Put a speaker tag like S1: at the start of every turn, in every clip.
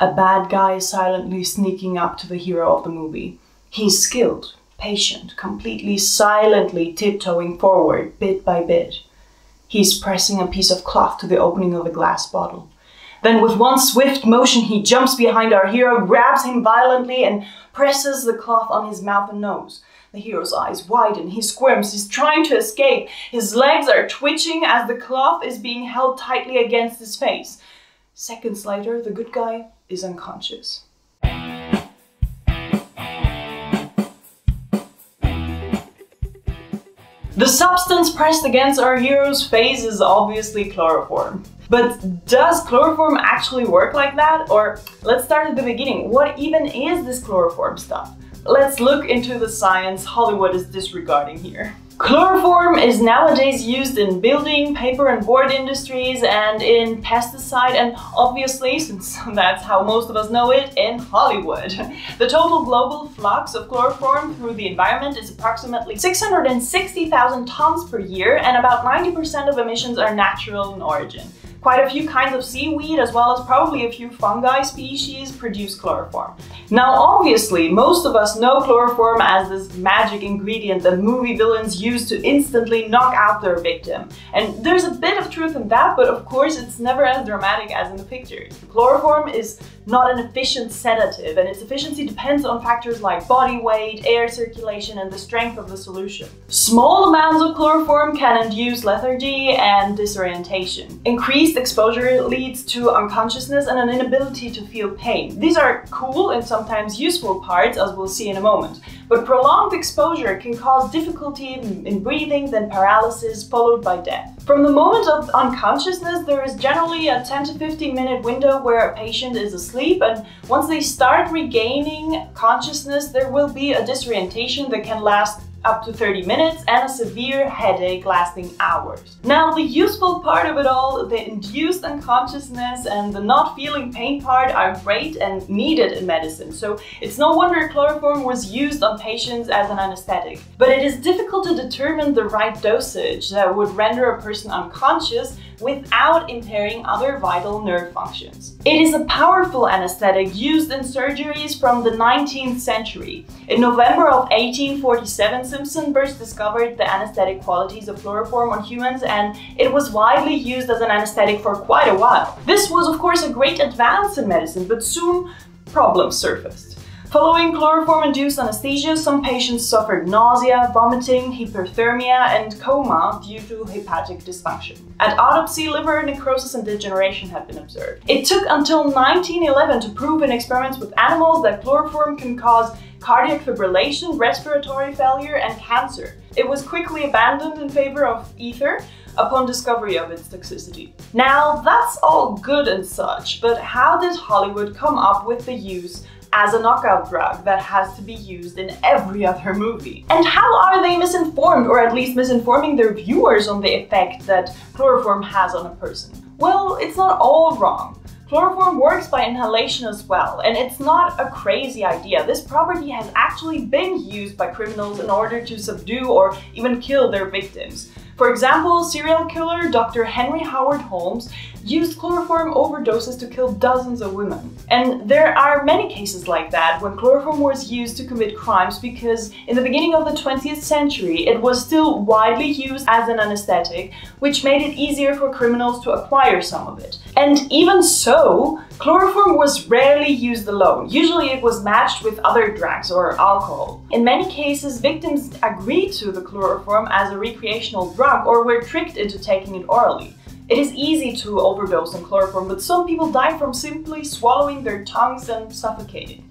S1: A bad guy silently sneaking up to the hero of the movie. He's skilled, patient, completely silently tiptoeing forward bit by bit. He's pressing a piece of cloth to the opening of a glass bottle. Then, with one swift motion, he jumps behind our hero, grabs him violently, and presses the cloth on his mouth and nose. The hero's eyes widen, he squirms, he's trying to escape. His legs are twitching as the cloth is being held tightly against his face. Seconds later, the good guy is unconscious. The substance pressed against our hero's face is obviously chloroform. But does chloroform actually work like that? Or let's start at the beginning. What even is this chloroform stuff? Let's look into the science Hollywood is disregarding here. Chloroform is nowadays used in building, paper and board industries and in pesticide and obviously, since that's how most of us know it, in Hollywood. The total global flux of chloroform through the environment is approximately 660,000 tons per year and about 90% of emissions are natural in origin. Quite a few kinds of seaweed, as well as probably a few fungi species, produce chloroform. Now, obviously, most of us know chloroform as this magic ingredient that movie villains use to instantly knock out their victim. And there's a bit of truth in that, but of course, it's never as dramatic as in the pictures. Chloroform is not an efficient sedative, and its efficiency depends on factors like body weight, air circulation, and the strength of the solution. Small amounts of chloroform can induce lethargy and disorientation. Increased exposure leads to unconsciousness and an inability to feel pain. These are cool and sometimes useful parts, as we'll see in a moment. But prolonged exposure can cause difficulty in breathing, then paralysis, followed by death. From the moment of unconsciousness, there is generally a 10 to 15 minute window where a patient is asleep, and once they start regaining consciousness, there will be a disorientation that can last up to 30 minutes and a severe headache lasting hours. Now, the useful part of it all, the induced unconsciousness and the not feeling pain part are great and needed in medicine, so it's no wonder chloroform was used on patients as an anesthetic. But it is difficult to determine the right dosage that would render a person unconscious without impairing other vital nerve functions. It is a powerful anesthetic used in surgeries from the 19th century. In November of 1847, Simpson first discovered the anesthetic qualities of chloroform on humans and it was widely used as an anesthetic for quite a while. This was of course a great advance in medicine, but soon problems surfaced. Following chloroform-induced anesthesia, some patients suffered nausea, vomiting, hyperthermia, and coma due to hepatic dysfunction. At autopsy, liver necrosis and degeneration have been observed. It took until 1911 to prove in experiments with animals that chloroform can cause cardiac fibrillation, respiratory failure, and cancer. It was quickly abandoned in favor of ether upon discovery of its toxicity. Now, that's all good and such, but how did Hollywood come up with the use as a knockout drug that has to be used in every other movie. And how are they misinformed, or at least misinforming their viewers on the effect that chloroform has on a person? Well, it's not all wrong. Chloroform works by inhalation as well, and it's not a crazy idea. This property has actually been used by criminals in order to subdue or even kill their victims. For example, serial killer Dr. Henry Howard Holmes used chloroform overdoses to kill dozens of women. And there are many cases like that when chloroform was used to commit crimes because in the beginning of the 20th century it was still widely used as an anesthetic, which made it easier for criminals to acquire some of it. And even so, chloroform was rarely used alone. Usually it was matched with other drugs or alcohol. In many cases, victims agreed to the chloroform as a recreational drug drug or were tricked into taking it orally. It is easy to overdose on chloroform, but some people die from simply swallowing their tongues and suffocating.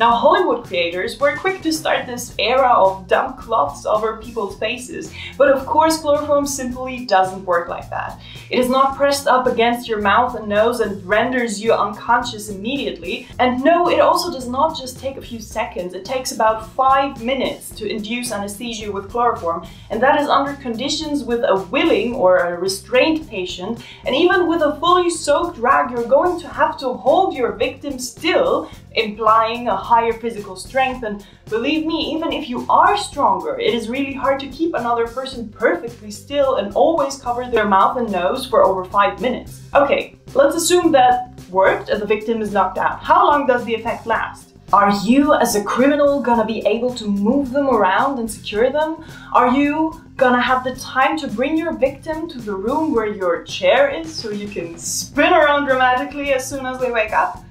S1: Now, Hollywood creators were quick to start this era of dumb cloths over people's faces, but of course chloroform simply doesn't work like that. It is not pressed up against your mouth and nose and renders you unconscious immediately. And no, it also does not just take a few seconds, it takes about 5 minutes to induce anesthesia with chloroform, and that is under conditions with a willing or a restrained patient, and even with a fully soaked rag, you're going to have to hold your victim still, implying a higher physical strength. And believe me, even if you are stronger, it is really hard to keep another person perfectly still and always cover their mouth and nose for over five minutes. Okay, let's assume that worked and the victim is knocked out. How long does the effect last? Are you, as a criminal, gonna be able to move them around and secure them? Are you gonna have the time to bring your victim to the room where your chair is so you can spin around dramatically as soon as they wake up?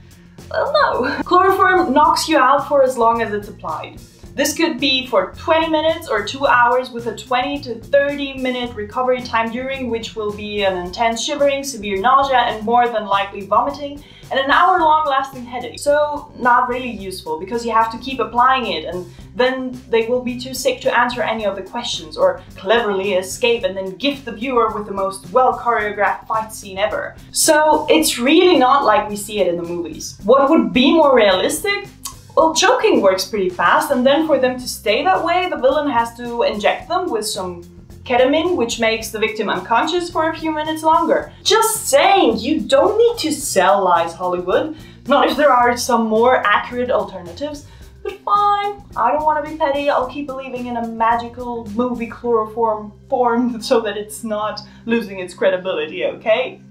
S1: Well, no. Chloroform knocks you out for as long as it's applied. This could be for 20 minutes or 2 hours with a 20 to 30 minute recovery time during which will be an intense shivering, severe nausea and more than likely vomiting and an hour long lasting headache. So not really useful because you have to keep applying it and then they will be too sick to answer any of the questions or cleverly escape and then gift the viewer with the most well choreographed fight scene ever. So it's really not like we see it in the movies. What would be more realistic? Well, choking works pretty fast, and then for them to stay that way, the villain has to inject them with some ketamine, which makes the victim unconscious for a few minutes longer. Just saying, you don't need to sell lies, Hollywood. Not if there are some more accurate alternatives. But fine, I don't want to be petty, I'll keep believing in a magical movie chloroform form so that it's not losing its credibility, okay?